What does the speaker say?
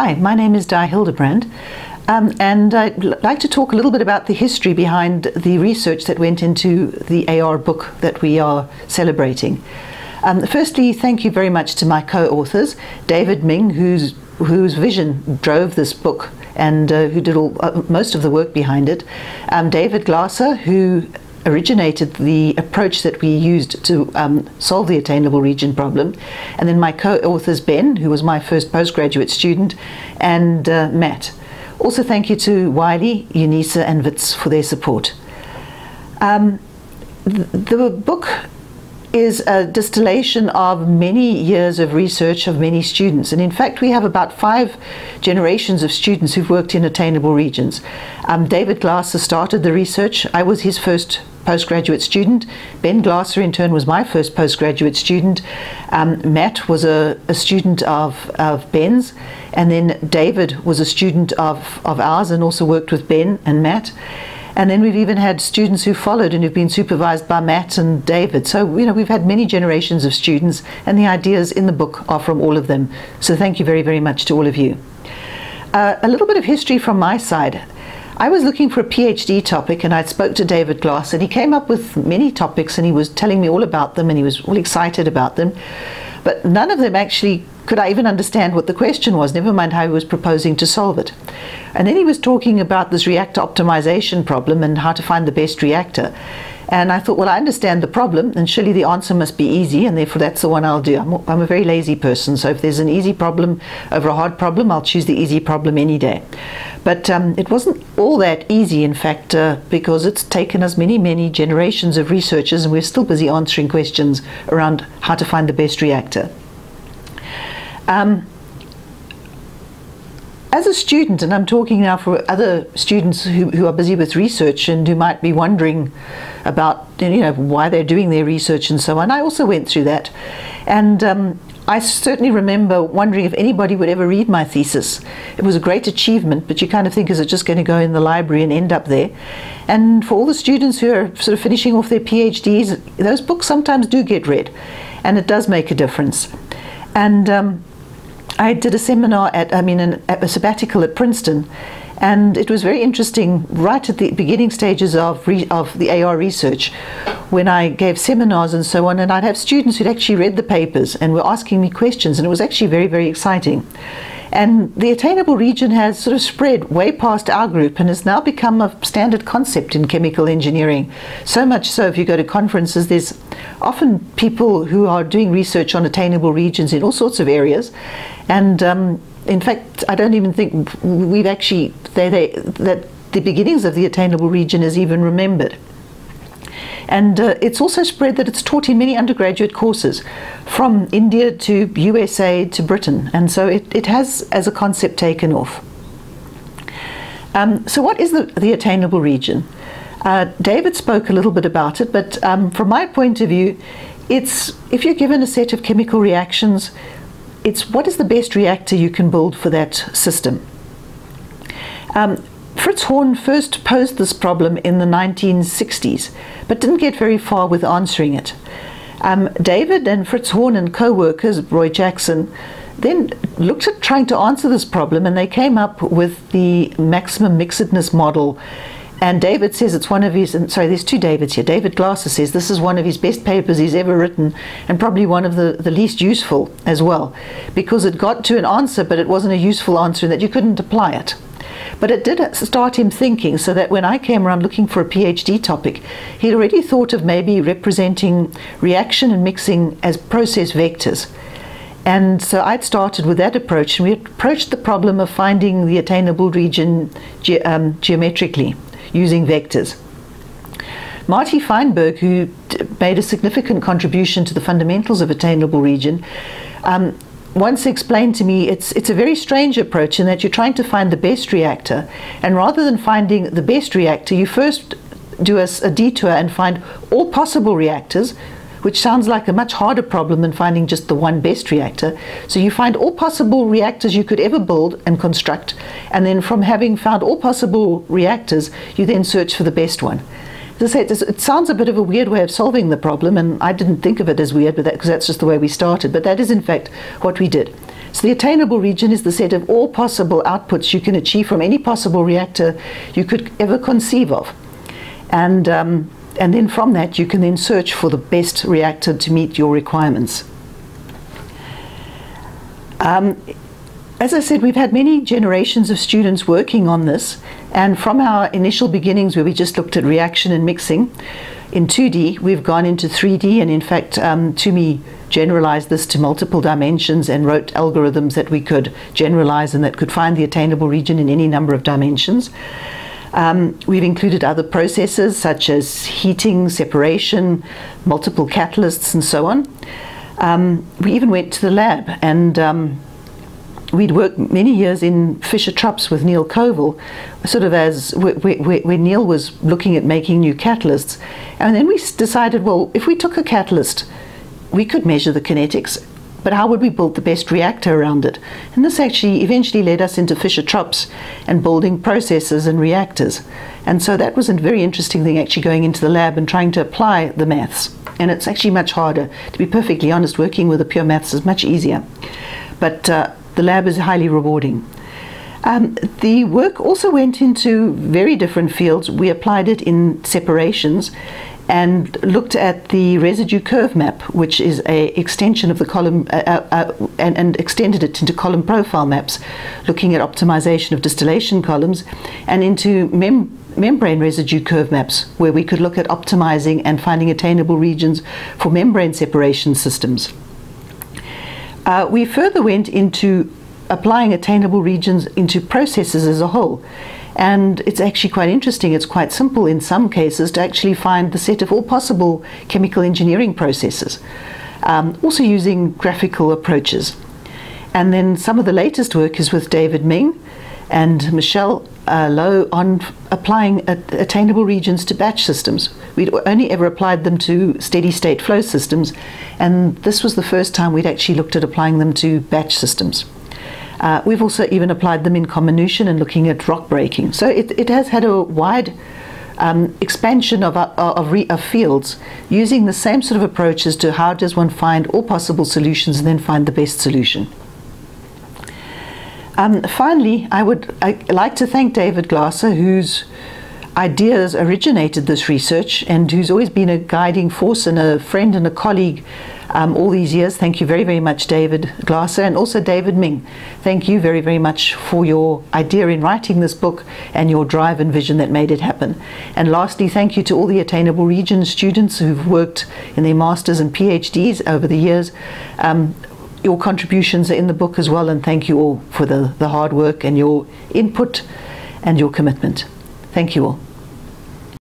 Hi, my name is Di Hildebrandt, um, and I'd like to talk a little bit about the history behind the research that went into the AR book that we are celebrating. Um, firstly, thank you very much to my co-authors, David Ming, whose whose vision drove this book and uh, who did all, uh, most of the work behind it, um, David Glasser, who originated the approach that we used to um, solve the attainable region problem. And then my co-authors, Ben, who was my first postgraduate student, and uh, Matt. Also thank you to Wiley, Unisa and Wits for their support. Um, the book is a distillation of many years of research of many students. And in fact, we have about five generations of students who've worked in attainable regions. Um, David Glasser started the research. I was his first postgraduate student. Ben Glasser, in turn, was my first postgraduate student. Um, Matt was a, a student of, of Ben's. And then David was a student of, of ours and also worked with Ben and Matt. And then we've even had students who followed and who've been supervised by Matt and David. So, you know, we've had many generations of students, and the ideas in the book are from all of them. So, thank you very, very much to all of you. Uh, a little bit of history from my side. I was looking for a PhD topic and I spoke to David Glass and he came up with many topics and he was telling me all about them and he was all excited about them. But none of them actually could I even understand what the question was, never mind how he was proposing to solve it. And then he was talking about this reactor optimization problem and how to find the best reactor. And I thought, well, I understand the problem, and surely the answer must be easy, and therefore that's the one I'll do. I'm, I'm, a very lazy person, so if there's an easy problem over a hard problem, I'll choose the easy problem any day. But um, it wasn't all that easy, in fact, uh, because it's taken us many, many generations of researchers, and we're still busy answering questions around how to find the best reactor. Um, as a student, and I'm talking now for other students who, who are busy with research and who might be wondering about you know why they're doing their research and so on, I also went through that, and um, I certainly remember wondering if anybody would ever read my thesis. It was a great achievement, but you kind of think, is it just going to go in the library and end up there? And for all the students who are sort of finishing off their PhDs, those books sometimes do get read, and it does make a difference. And um, I did a seminar at, I mean, an, a sabbatical at Princeton, and it was very interesting right at the beginning stages of, of the AR research when I gave seminars and so on, and I'd have students who'd actually read the papers and were asking me questions, and it was actually very, very exciting. And the attainable region has sort of spread way past our group and has now become a standard concept in chemical engineering. So much so, if you go to conferences, there's often people who are doing research on attainable regions in all sorts of areas. And um, in fact, I don't even think we've actually, they, they, that the beginnings of the attainable region is even remembered. And uh, it's also spread that it's taught in many undergraduate courses from India to USA to Britain. And so it, it has, as a concept, taken off. Um, so, what is the, the attainable region? Uh, David spoke a little bit about it, but um, from my point of view, it's if you're given a set of chemical reactions, it's what is the best reactor you can build for that system. Um, Fritz Horn first posed this problem in the 1960s, but didn't get very far with answering it. Um, David and Fritz Horn and co-workers, Roy Jackson, then looked at trying to answer this problem and they came up with the maximum mixedness model. And David says it's one of his, sorry, there's two Davids here. David Glasser says this is one of his best papers he's ever written and probably one of the, the least useful as well because it got to an answer, but it wasn't a useful answer in that you couldn't apply it. But it did start him thinking so that when I came around looking for a PhD topic, he'd already thought of maybe representing reaction and mixing as process vectors. And so I'd started with that approach, and we approached the problem of finding the attainable region ge um, geometrically using vectors. Marty Feinberg, who made a significant contribution to the fundamentals of attainable region, um, once explained to me it's it's a very strange approach in that you're trying to find the best reactor and rather than finding the best reactor you first do a, a, detour and find all possible reactors which sounds like a much harder problem than finding just the one best reactor. So you find all possible reactors you could ever build and construct and then from having found all possible reactors you then search for the best one I say, it sounds a bit of a weird way of solving the problem, and I didn't think of it as weird, because that's just the way we started. But that is, in fact, what we did. So the attainable region is the set of all possible outputs you can achieve from any possible reactor you could ever conceive of. And, um, and then from that you can then search for the best reactor to meet your requirements. Um, as I said, we've had many generations of students working on this, and from our initial beginnings, where we just looked at reaction and mixing in 2D, we've gone into 3D, and in fact, um, Tumi generalized this to multiple dimensions and wrote algorithms that we could generalize and that could find the attainable region in any number of dimensions. Um, we've included other processes such as heating, separation, multiple catalysts, and so on. Um, we even went to the lab and um, we'd worked many years in Fischer-Tropsch with Neil Coville, sort of as where, Neil was looking at making new catalysts. And then we decided, well, if we took a catalyst, we could measure the kinetics, but how would we build the best reactor around it? And this actually eventually led us into Fischer-Tropsch and building processes and reactors. And so that was a very interesting thing actually going into the lab and trying to apply the maths. And it's actually much harder. To be perfectly honest, working with the pure maths is much easier. But uh, the lab is highly rewarding. Um, the work also went into very different fields. We applied it in separations and looked at the residue curve map, which is a extension of the column, uh, uh, uh, and, and, extended it into column profile maps, looking at optimization of distillation columns, and into mem membrane residue curve maps, where we could look at optimizing and finding attainable regions for membrane separation systems. Uh, we further went into applying attainable regions into processes as a whole. And it's actually quite interesting. It's quite simple in some cases to actually find the set of all possible chemical engineering processes, um, also using graphical approaches. And then some of the latest work is with David Ming and Michelle uh, Lowe on applying attainable regions to batch systems. We'd only ever applied them to steady state flow systems, and this was the first time we'd actually looked at applying them to batch systems. Uh, we've also even applied them in comminution and looking at rock breaking. So it, it has had a wide um, expansion of, uh, of, of, fields using the same sort of approach as to how does one find all possible solutions and then find the best solution. Um, finally, I would I like to thank David Glasser, whose ideas originated this research and who's always been a guiding force and a friend and a colleague um, all these years. Thank you very, very much, David Glasser, and also David Ming. Thank you very, very much for your idea in writing this book and your drive and vision that made it happen. And lastly, thank you to all the Attainable Region students who've worked in their masters and PhDs over the years. Um, your contributions are in the book as well, and thank you all for the, the hard work and your input and your commitment. Thank you all.